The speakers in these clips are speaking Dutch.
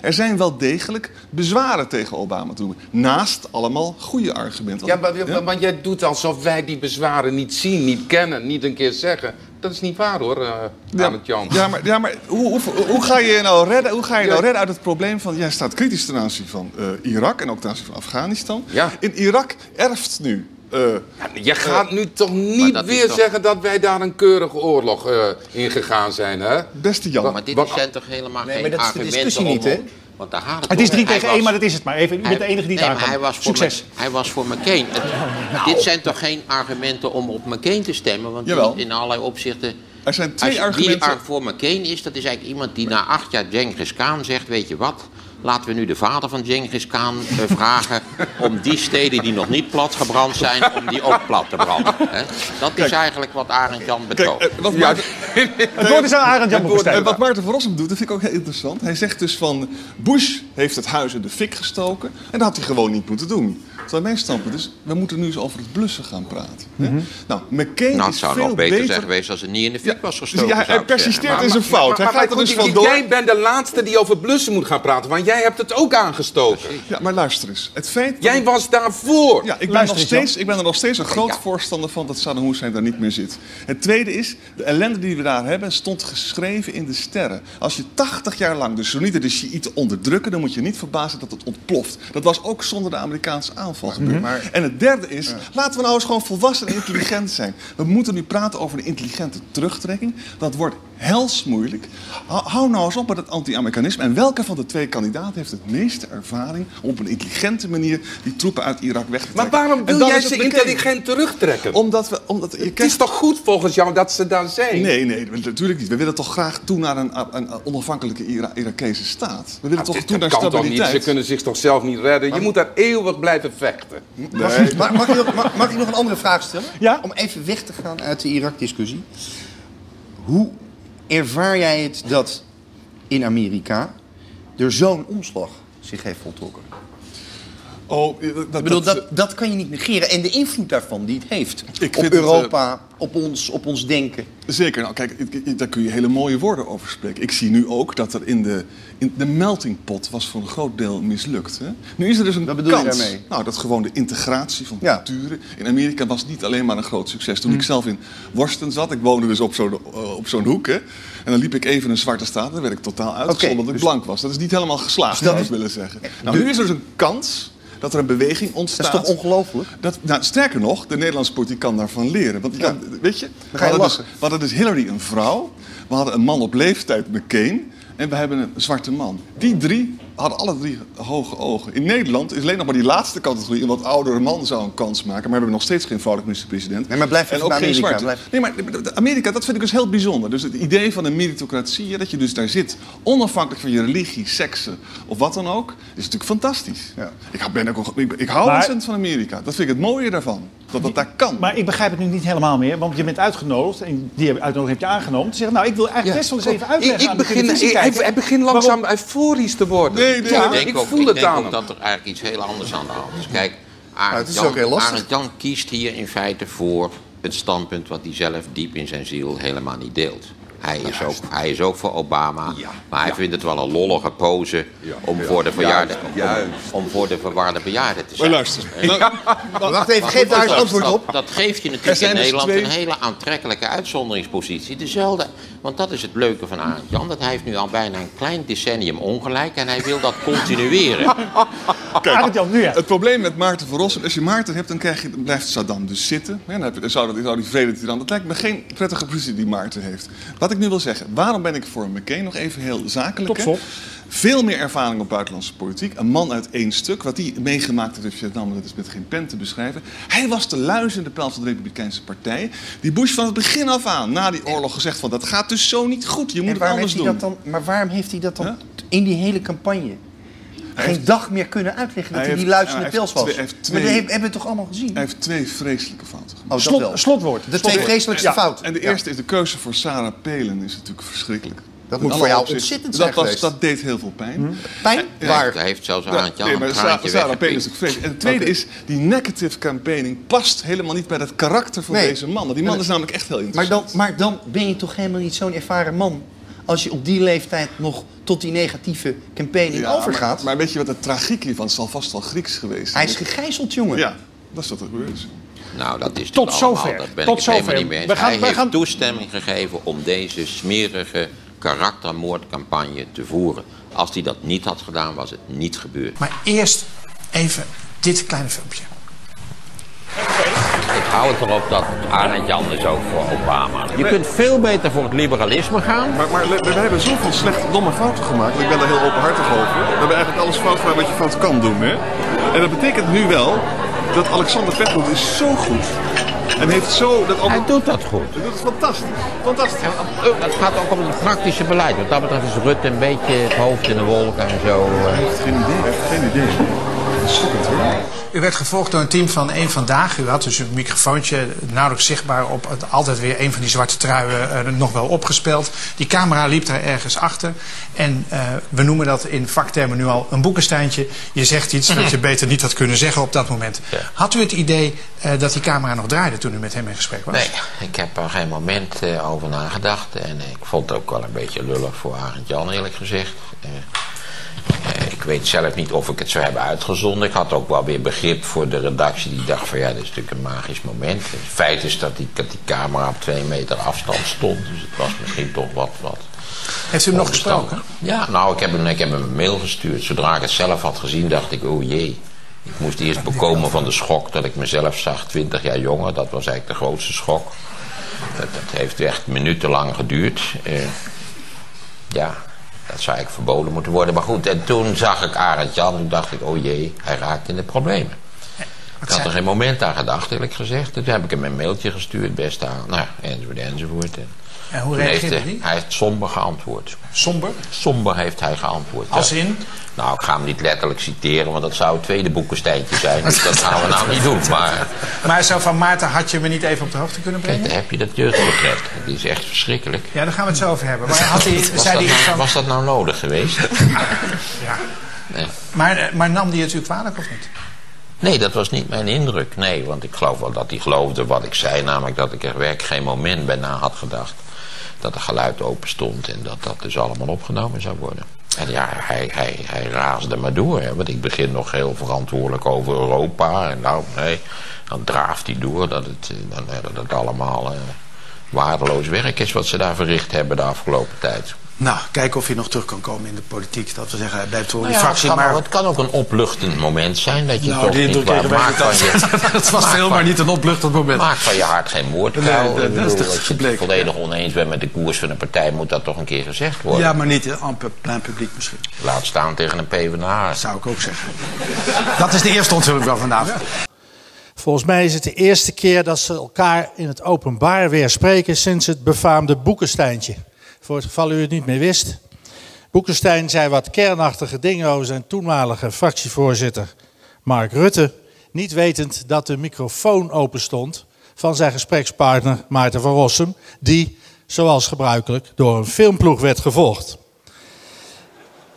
Er zijn wel degelijk bezwaren tegen Obama te doen. Naast allemaal goede argumenten. Ja, maar, maar jij doet alsof wij die bezwaren niet zien, niet kennen, niet een keer zeggen. Dat is niet waar hoor, uh, Ja, Jan. ja, maar, ja, maar hoe, hoe, hoe ga je je nou redden, hoe ga je nou redden uit het probleem van... jij staat kritisch ten aanzien van eh, Irak en ook ten aanzien van Afghanistan. Ja. In Irak erft nu... eh, Je gaat nu toch niet weer toch- zeggen dat wij daar een keurige oorlog eh ingegaan zijn, hè? beste Jan, Maar dit Wat- zijn toch helemaal Nee, geen maar dat is de argumenten discussie niet, om- hè? Want daar gaat het Het is drie tegen één, maar dat is het maar. Even, u bent de enige die het nee, hij was, voor Succes. Mc- hij was voor McCain. Het- Dit zijn toch geen argumenten om op McCain te stemmen? Want Jawel. in allerlei opzichten... er zijn twee argumenten... Wie er voor McCain is, dat is eigenlijk iemand die na acht jaar Genghis Khan zegt... weet je wat, laten we nu de vader van Genghis Khan eh, vragen... om die steden die nog niet platgebrand zijn, om die ook plat te branden. Hè? Dat is eigenlijk wat Arend Jan betoogt. eh, wat Maarten, Het woord is aan Arend Jan en Boekenstein. wat Maarten van Rossum doet, dat vind ik ook heel interessant. Hij zegt dus van, Bush heeft het huis in de fik gestoken... en dat had hij gewoon niet moeten doen. Mijn standpunt is, we moeten nu eens over het blussen gaan praten. hè? Nou, McCain nou, het is zou veel nog beter beter... zijn geweest als het niet in de fik was Ja, gestoken. ja, hij persisteert in zijn fout. Maar, hij maar gaat er goed, dus vandoor. jij bent de laatste die over blussen moet gaan praten, want jij hebt het ook aangestoken. Ja, maar luister eens. Het feit dat Jij was daarvoor. Ja, ik ben, nog steeds, ik ben er nog steeds een groot voorstander van dat Saddam Hussein daar niet meer zit. Het tweede is, de ellende die we daar hebben stond geschreven in de sterren. Als je 80 jaar lang de Soenieten, de Shiiten onderdrukken, dan moet je niet verbazen dat het ontploft. Dat was ook zonder de Amerikaanse aanval gebeurd. En het derde is, laten we nou eens gewoon volwassen en intelligent zijn. We moeten nu praten over een intelligente terugtrekking. Dat wordt hels moeilijk. Hou, nou eens op met het anti-Amerikanisme. En welke van de twee kandidaten heeft het meeste ervaring om op een intelligente manier die troepen uit Irak weg te trekken? Maar waarom wil jij ze intelligent terugtrekken? Omdat we, omdat je Het is toch goed volgens jou dat ze daar zijn? Nee, nee, natuurlijk niet. We willen toch graag toe naar een, een, onafhankelijke Ira Irakese staat. We willen toch Dit- toe naar dat kan toch niet? stabiliteit. Ze kunnen zich toch zelf niet redden? Je moet daar eeuwig blijven vechten. Mag, mag, mag, ik nog, mag, mag ik nog een andere vraag stellen? Ja? Om even weg te gaan uit de Irak-discussie. Hoe ervaar jij het dat in Amerika er zo'n omslag zich heeft voltrokken? Oh, dat, Ik bedoel, dat, dat kan je niet negeren. En de invloed daarvan die het heeft Ik op het, Europa, op, ons, op ons denken. Zeker. Nou, kijk, daar kun je hele mooie woorden over spreken. Ik zie nu ook dat er in de, in de melting pot was voor een groot deel mislukt. Hè? Nu is er dus een Wat bedoel je kans. daarmee? Nou, dat gewoon de integratie van Ja. culturen. In Amerika was niet alleen maar een groot succes. Toen ik zelf in Worsten zat, ik woonde dus op zo'n eh, op zo'n hoek. Hè? En dan liep ik even in een zwarte staat. Dan werd ik totaal uitgescholden dat ik dus- blank was. Dat is niet helemaal geslaagd, Dus zou ik willen zeggen. Nou, nu is er dus een kans dat er een beweging Dat ontstaat. is toch ongelooflijk? Dat, nou, sterker nog, de Nederlandse politiek kan daarvan leren. Want je kan, weet je, we ga je hadden, dus, we hadden dus Hillary een vrouw, we hadden een man op leeftijd, McCain, en we hebben een zwarte man. Die drie hadden alle drie hoge ogen. In Nederland is alleen nog maar die laatste categorie, een wat oudere man zou een kans maken, maar we hebben nog steeds geen vrouwelijke minister-president. Nee, maar blijf en even ook geen Amerika, zwarte. blijf- Nee, maar Amerika, dat vind ik dus heel bijzonder. Dus het idee van een meritocratie, dat je dus daar zit, onafhankelijk van je religie, seksen of wat dan ook, is natuurlijk fantastisch. Ja. Ik, ben ook, ik, ik hou Maar- ontzettend van Amerika. Dat vind ik het mooie daarvan. Dat dat daar kan. Maar ik begrijp het nu niet helemaal meer, want je bent uitgenodigd en die uitnodiging heb je aangenomen. Te zeggen, nou, ik wil eigenlijk best wel eens even uitleggen Ik, ik begin, ik, hij, begint waarom- langzaam euforisch te worden. Nee, nee, Ja, ik, denk ook, voel ik het denk aan ook hem. dat er eigenlijk iets heel anders aan de hand is. Kijk, het Arend is Jan, ook heel lastig. Arend Jan kiest hier in feite voor het standpunt wat hij zelf diep in zijn ziel helemaal niet deelt. Hij is, ook, hij is ook voor Obama, maar hij vindt het wel een lollige pose om, voor de verjaarde, om, om voor de verwarde bejaarden te Maar zijn. luister. Nou, Wacht even, geef daar eens antwoord Dat, op. dat geeft je natuurlijk in dus Nederland twee- een hele aantrekkelijke uitzonderingspositie. Dezelfde, want dat is het leuke van Arend Jan. Dat hij heeft nu al bijna een klein decennium ongelijk en hij wil dat continueren. Arend Jan, nu ja. Het probleem met Maarten van Rossum, als je Maarten hebt, dan, krijg je, dan blijft Saddam dus zitten. Ja, dan, heb je, dan zou, dat, dan zou die vrede tiran. Dat lijkt me geen prettige positie die Maarten heeft. Wat ik nu wil zeggen, waarom ben ik voor McCain nog even heel zakelijk? Slot. Veel meer ervaring op buitenlandse politiek. Een man uit één stuk. Wat hij meegemaakt heeft in Vietnam, dat is met geen pen te beschrijven. Hij was de luizende pijl van de Republikeinse Partij. Die Bush van het begin af aan, na die oorlog, gezegd van... dat gaat dus zo niet goed, je moet het anders doen. dat dan, maar waarom heeft hij dat dan Huh? in die hele campagne geen dag meer kunnen uitleggen dat hij, Hij die luisterende pils was? twee- heeft Maar dat hebben we toch allemaal gezien? Hij heeft twee vreselijke fouten gemaakt. Oh, Slot- slotwoord. De twee vreselijkste Ja. fouten. En de Ja. eerste is de keuze voor Sarah Palin is natuurlijk verschrikkelijk. Dat moet voor jou ontzettend dat zijn was, geweest. Dat deed heel veel pijn. Pijn? Daar Waar? heeft, daar heeft zelfs Ja, Arend Jan nee, een maar Sarah, traantje Sarah Palin is weggepikt. ook vreselijk. En het tweede is, die negative campaigning past helemaal niet bij het karakter van Nee. deze man. Die man is namelijk echt heel Maar interessant. dan, maar dan ben je toch helemaal niet zo'n ervaren man als je op die leeftijd nog tot die negatieve campaigning Ja, overgaat. Maar, maar weet je wat de tragiek hiervan zal vast wel Grieks geweest Hij is gegijzeld, jongen. Ja, dat is wat er gebeurd is. Nou, dat is Tot allemaal, zover. Dat ben Tot ik het helemaal zover. niet mee eens. Hij heeft gaan- toestemming gegeven om deze smerige karaktermoordcampagne te voeren. Als hij dat niet had gedaan, was het niet gebeurd. Maar eerst even dit kleine filmpje. Ik hou het erop dat Arend Jan is ook voor Obama. Je kunt veel beter voor het liberalisme gaan. Maar, maar we, we hebben zoveel slechte, domme fouten gemaakt. Ik ben daar heel openhartig over. We hebben eigenlijk alles fout gedaan wat je fout kan doen. Hè? En dat betekent nu wel dat Alexander Pechtold is zo goed. En heeft zo... Dat Hij doet dat goed. Hij doet het fantastisch. Fantastisch. Het gaat ook om het praktische beleid. Wat dat betreft is Rutte een beetje het hoofd in de wolken en zo. eh. Geen idee. Hij heeft geen idee. Dat is schokkend hoor. U werd gevolgd door een team van één vandaag. U had dus een microfoontje nauwelijks zichtbaar op het, altijd weer een van die zwarte truien eh, nog wel opgespeeld. Die camera liep daar ergens achter. En eh, we noemen dat in vaktermen nu al een boekensteintje. Je zegt iets wat je beter niet had kunnen zeggen op dat moment. Ja. Had u het idee eh, dat die camera nog draaide toen u met hem in gesprek was? Nee, ik heb er geen moment over nagedacht. En ik vond het ook wel een beetje lullig voor Arend Jan, eerlijk gezegd. Eh, ik weet zelf niet of ik het zou hebben uitgezonden. Ik had ook wel weer begrip voor de redactie die dacht van ja, dit is natuurlijk een magisch moment. Het feit is dat die, dat die camera op twee meter afstand stond. Dus het was misschien toch wat... wat Heeft u hem nog gesproken? Ja, nou, ik heb, hem, ik heb hem een mail gestuurd. Zodra ik het zelf had gezien, dacht ik, oh jee. Ik moest eerst bekomen van de schok dat ik mezelf zag, 20 jaar jonger. Dat was eigenlijk de grootste schok. Dat, dat heeft echt minutenlang geduurd. Eh, ja, dat zou eigenlijk verboden moeten worden. Maar goed, en toen zag ik Arend Jan. Toen dacht ik, oh jee, hij raakt in de problemen. Ik had er geen moment aan gedacht, eerlijk gezegd. Toen heb ik hem een mailtje gestuurd, best aan, nou, enzovoort, enzovoort. En En hoe reageerde hij, hij? heeft somber geantwoord. Somber? Somber heeft hij geantwoord. Als ja. in? Nou, ik ga hem niet letterlijk citeren, want dat zou het tweede boekensteintje zijn. Dus dat gaan we nou niet doen. Maar Maar zo van Maarten, had je me niet even op de hoogte kunnen brengen? heb je dat jeugdportret. Dat is echt verschrikkelijk. Ja, daar gaan we het zo over hebben. Maar had hij, Was zei dat, iets nou, van... was dat nou nodig geweest? Ja. Nee. Maar, eh, maar nam die het u kwalijk of niet? Nee, dat was niet mijn indruk. Nee, want ik geloof wel dat hij geloofde wat ik zei. Namelijk dat ik er werkelijk geen moment bij na had gedacht. Dat er geluid open stond en dat dat dus allemaal opgenomen zou worden. En ja, hij, hij, hij raasde maar door. Want ik begin nog heel verantwoordelijk over Europa. En nou, nee, dan draaft hij door dat het, eh, eh, dat het allemaal eh, waardeloos werk is wat ze daar verricht hebben de afgelopen tijd. Nou, kijken of hij nog terug kan komen in de politiek. Dat we zeggen, hij blijft voor Nou die ja, fractie. het, kan, Maar het kan ook een opluchtend moment zijn dat je Nou, toch die niet waar maakt van je, dat was veel, maar niet een opluchtend moment. Maak van je hart geen moordkuil. Nee, Ik dat is toch als je het gebleken, volledig oneens bent met de koers van een partij, moet dat toch een keer gezegd worden. Ja, maar niet aan het plein publiek misschien. Laat staan tegen een PvdA. Zou ik ook zeggen. Dat is de eerste onthulling van vandaag. Volgens mij is het de eerste keer dat ze elkaar in het openbaar weer spreken sinds het befaamde Boekensteintje. Voor het geval u het niet meer wist. Boekenstein zei wat kernachtige dingen over zijn toenmalige fractievoorzitter Mark Rutte. Niet wetend dat de microfoon open stond van zijn gesprekspartner Maarten van Rossum. Die, zoals gebruikelijk, door een filmploeg werd gevolgd.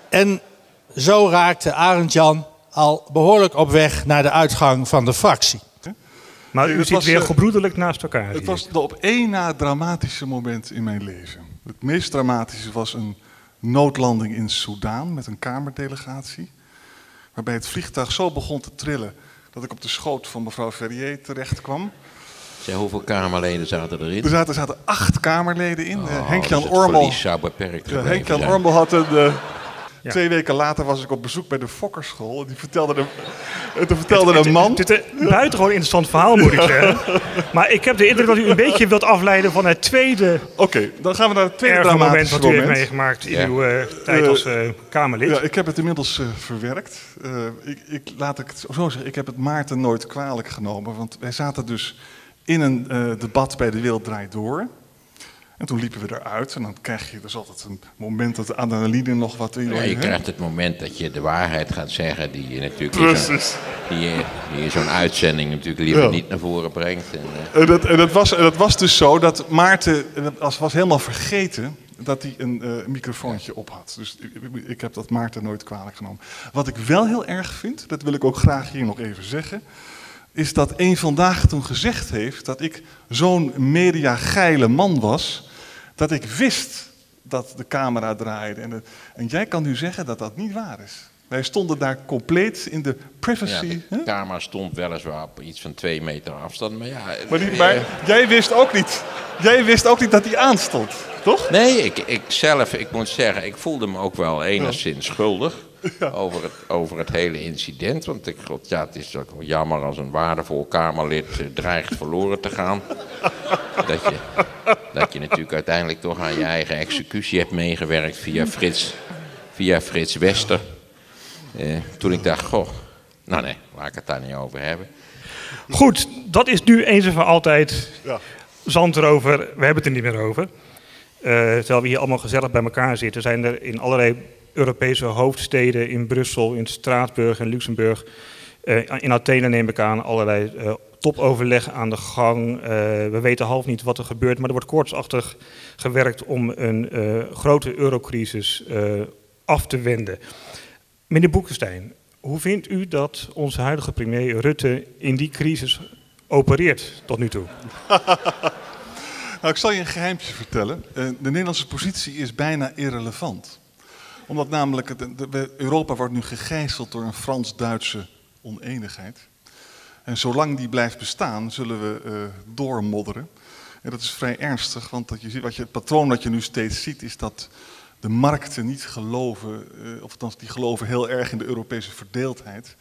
En zo raakte Arend Jan al behoorlijk op weg naar de uitgang van de fractie. Maar u Het zit was, weer eh, gebroederlijk naast elkaar. Het hier. was de op één na dramatische moment in mijn leven. Het meest dramatische was een noodlanding in Soudaan met een kamerdelegatie. Waarbij het vliegtuig zo begon te trillen dat ik op de schoot van mevrouw Ferrier terecht kwam. Zeg, hoeveel Kamerleden zaten erin? Er zaten, er zaten acht Kamerleden in. Eh, Oh, Henk-Jan dus Ormel. zou beperkt Henk-Jan zijn. Ormel had een. eh, Ja. Twee weken later was ik op bezoek bij de Fokkerschool. En die vertelde een, en toen vertelde een man. Het is een buitengewoon interessant verhaal, moet ik zeggen. Maar ik heb de indruk dat u een beetje wilt afleiden van het tweede Oké, dan gaan we naar het tweede moment wat u heeft meegemaakt in uw eh, tijd als eh, Kamerlid. Ja, ik heb het inmiddels eh, verwerkt. Eh, ik, ik, laat ik het zo zeggen, ik heb het Maarten nooit kwalijk genomen. Want wij zaten dus in een eh, debat bij De Wereld Draait Door. En toen liepen we eruit. En dan krijg je dus altijd een moment dat de adrenaline nog wat in Ja, je krijgt het moment dat je de waarheid gaat zeggen die je natuurlijk in zo'n- Precies. die je, die je zo'n uitzending natuurlijk liever Ja. niet naar voren brengt. En, eh, En dat, en, dat was, en dat was dus zo dat Maarten en dat was, helemaal vergeten dat hij een eh, microfoontje op had. Dus ik, ik- ik heb dat Maarten nooit kwalijk genomen. Wat ik wel heel erg vind, dat wil ik ook graag hier nog even zeggen, is dat een vandaag toen gezegd heeft dat ik zo'n mediageile man was, dat ik wist dat de camera draaide. En, de- en jij kan nu zeggen dat dat niet waar is. Wij stonden daar compleet in de Ja, privacy. hè? de kamer stond weliswaar op iets van twee meter afstand, maar ja... Maar, die- eh, maar jij wist ook niet. Jij wist ook niet dat die aanstond, toch? Nee, ik, ik zelf, ik moet zeggen, ik voelde me ook wel enigszins schuldig over, het, over het hele incident. Want ik dacht, ja, het is ook wel jammer als een waardevol Kamerlid eh, dreigt verloren te gaan. dat, je, dat je natuurlijk uiteindelijk toch aan je eigen executie hebt meegewerkt via Frits, via Frits Wester. Eh, toen ik dacht, goh, nou nee, laat ik het daar niet over hebben. Goed, dat is nu eens en voor altijd Ja. zand erover. We hebben het er niet meer over. Eh, terwijl we hier allemaal gezellig bij elkaar zitten, zijn er in allerlei Europese hoofdsteden, in Brussel, in Straatsburg en Luxemburg, eh, in Athene neem ik aan, allerlei eh, topoverleg aan de gang. Eh, we weten half niet wat er gebeurt, maar er wordt koortsachtig gewerkt om een eh, grote eurocrisis eh, af te wenden. Meneer Boekenstein, hoe vindt u dat onze huidige premier Rutte in die crisis opereert tot nu toe? Nou, ik zal je een geheimtje vertellen. Eh, De Nederlandse positie is bijna irrelevant. Omdat namelijk Europa wordt nu gegijzeld door een Frans-Duitse oneenigheid. En zolang die blijft bestaan, zullen we eh, doormodderen. En dat is vrij ernstig, want dat je ziet, wat je, het patroon dat je nu steeds ziet, is dat de markten niet geloven, eh, of althans die geloven heel erg in de Europese verdeeldheid.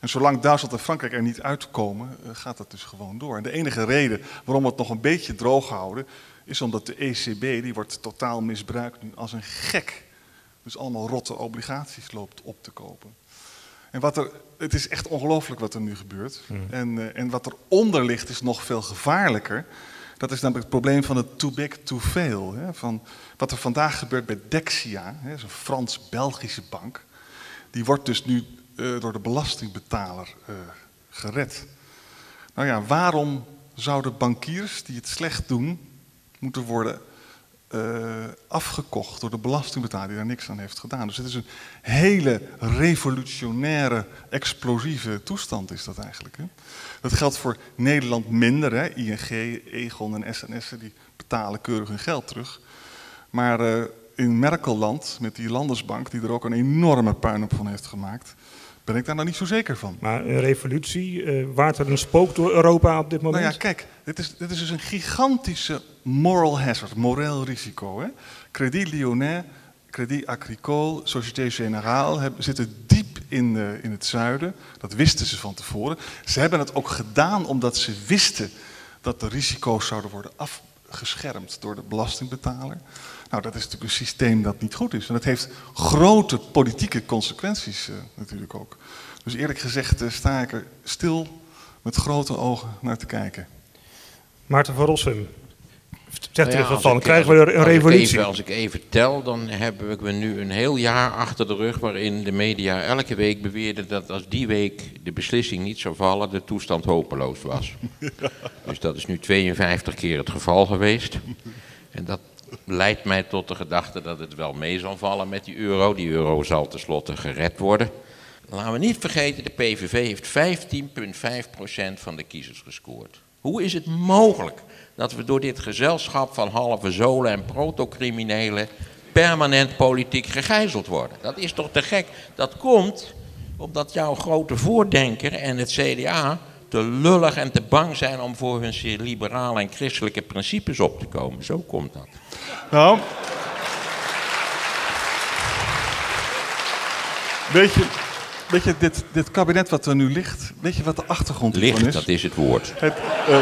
En zolang Duitsland en Frankrijk er niet uitkomen, eh, gaat dat dus gewoon door. En de enige reden waarom we het nog een beetje droog houden, is omdat de ECB, die wordt totaal misbruikt nu als een gek. Dus allemaal rotte obligaties loopt op te kopen. En wat er, het is echt ongelooflijk wat er nu gebeurt. En, eh, en wat eronder ligt is nog veel gevaarlijker. Dat is namelijk het probleem van het too big to fail. Hè? Van wat er vandaag gebeurt bij Dexia, hè, een Frans-Belgische bank. Die wordt dus nu eh, door de belastingbetaler eh, gered. Nou ja, waarom zouden bankiers die het slecht doen, moeten worden eh, afgekocht door de belastingbetaler die daar niks aan heeft gedaan. Dus het is een hele revolutionaire, explosieve toestand is dat eigenlijk. Hè? Dat geldt voor Nederland minder. Hè? ING, Egon en SNS die betalen keurig hun geld terug. Maar eh, in Merkelland, met die Landesbank, die er ook een enorme puinhoop van heeft gemaakt, ben ik daar nou niet zo zeker van. Maar een revolutie, eh waart er een spook door Europa op dit moment? Nou ja, kijk, dit is, dit is dus een gigantische moral hazard, moreel risico. Hè? Crédit Lyonnais, Crédit Agricole, Société Générale zitten diep in, eh, in het zuiden. Dat wisten ze van tevoren. Ze hebben het ook gedaan omdat ze wisten dat de risico's zouden worden afgeschermd door de belastingbetaler. Nou, dat is natuurlijk een systeem dat niet goed is. En dat heeft grote politieke consequenties eh, natuurlijk ook. Dus eerlijk gezegd eh, sta ik er stil met grote ogen naar te kijken. Maarten van Rossum, zegt Nou u ja, ik- krijgen we er een als ik revolutie? even- als ik even tel, dan hebben we nu een heel jaar achter de rug waarin de media elke week beweerden dat als die week de beslissing niet zou vallen, de toestand hopeloos was. Dus dat is nu 52 keer het geval geweest. En dat leidt mij tot de gedachte dat het wel mee zal vallen met die euro. Die euro zal tenslotte gered worden. Laten we niet vergeten, de PVV heeft 15,5% van de kiezers gescoord. Hoe is het mogelijk dat we door dit gezelschap van halve zolen en protocriminelen permanent politiek gegijzeld worden? Dat is toch te gek? Dat komt omdat jouw grote voordenker en het CDA te lullig en te bang zijn om voor hun liberale en christelijke principes op te komen. Zo komt dat. Nou. Weet je, weet je dit, dit kabinet wat er nu ligt, weet je wat de achtergrond Licht, is? dat is het woord. Het, eh,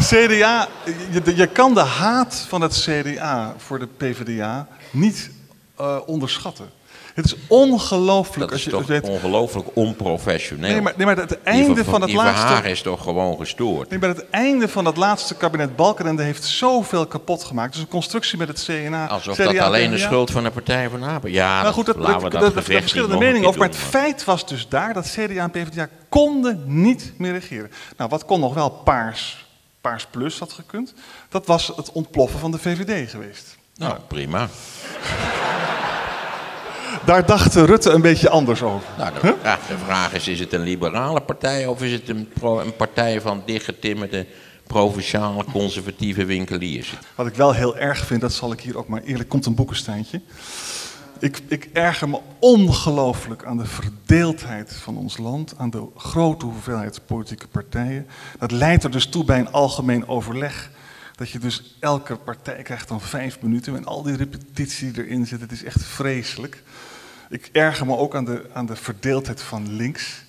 CDA, je, je kan de haat van het CDA voor de PvdA niet eh, onderschatten. Het is ongelooflijk. Dat is toch weet, ongelooflijk onprofessioneel. nee, maar, nee, maar het einde van het die laatste... Is toch gewoon gestoord. Nee, maar het einde van het laatste kabinet Balkenende heeft zoveel kapot gemaakt. Dus een constructie met het CNA. Alsof CDA, dat alleen de schuld van de Partij van Arbeid Ja, Nou goed, dat, laten dat, we dat, dat, dat, verschillende meningen over. Maar het feit was dus daar dat CDA en PvdA konden niet meer regeren. Nou, wat kon nog wel paars, paars plus had gekund? Dat was het ontploffen van de VVD geweest. Nou, prima. Daar dacht Rutte een beetje anders over. Nou, de, vraag is, is het een liberale partij of is het een, pro- een partij van dichtgetimmerde provinciale conservatieve winkeliers. Wat ik wel heel erg vind, dat zal ik hier ook maar eerlijk... komt een boekensteintje. Ik, ik erger me ongelooflijk aan de verdeeldheid van ons land, aan de grote hoeveelheid politieke partijen. Dat leidt er dus toe bij een algemeen overleg. Dat je dus elke partij krijgt dan vijf minuten en al die repetitie die erin zit, het is echt vreselijk. Ik erger me ook aan de, aan de verdeeldheid van links.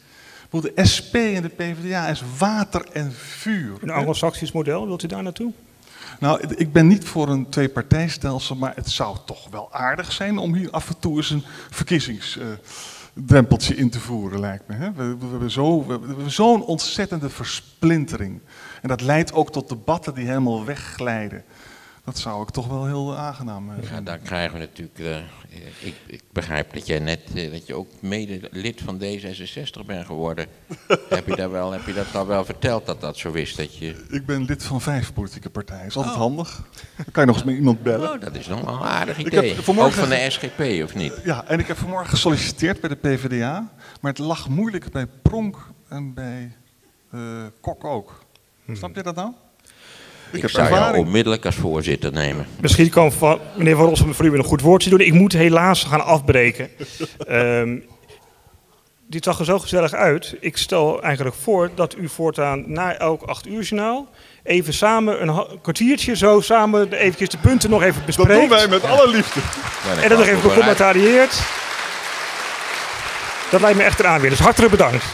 De SP en de PvdA is water en vuur. Een anglo-saxisch model, wilt u daar naartoe? Nou, ik ben niet voor een twee-partijstelsel, maar het zou toch wel aardig zijn om hier af en toe eens een verkiezingsdrempeltje in te voeren, lijkt me. Hè? We, we, hebben zo, we hebben zo'n ontzettende versplintering. En dat leidt ook tot debatten die helemaal wegglijden. Dat zou ik toch wel heel aangenaam eh, vinden. Ja, dan krijgen we natuurlijk. Uh, ik, ik, begrijp dat jij net uh, dat je ook mede lid van D66 bent geworden. heb, je daar wel, heb je dat al wel verteld dat dat zo is? Dat je... Ik ben lid van vijf politieke partijen. Is altijd oh. handig. Dan kan je nog eens met iemand bellen. Oh, dat is nog wel een aardig idee. Vanmorgen... Ook van de SGP of niet? Ja, en ik heb vanmorgen gesolliciteerd bij de PvdA. Maar het lag moeilijk bij Pronk en bij Kok ook. Hmm. Snap je dat nou? Ik, ik zou jou onmiddellijk als voorzitter nemen. Misschien kan van, meneer Van Rossum voor u een goed woordje doen. Ik moet helaas gaan afbreken. um, dit zag er zo gezellig uit. Ik stel eigenlijk voor dat u voortaan na elk acht uur journaal even samen een kwartiertje zo samen eventjes de punten nog even bespreken. Dat doen wij met alle liefde. en dat nog even becommentarieert. Dat lijkt me echt een aanwinst. Dus hartelijk bedankt.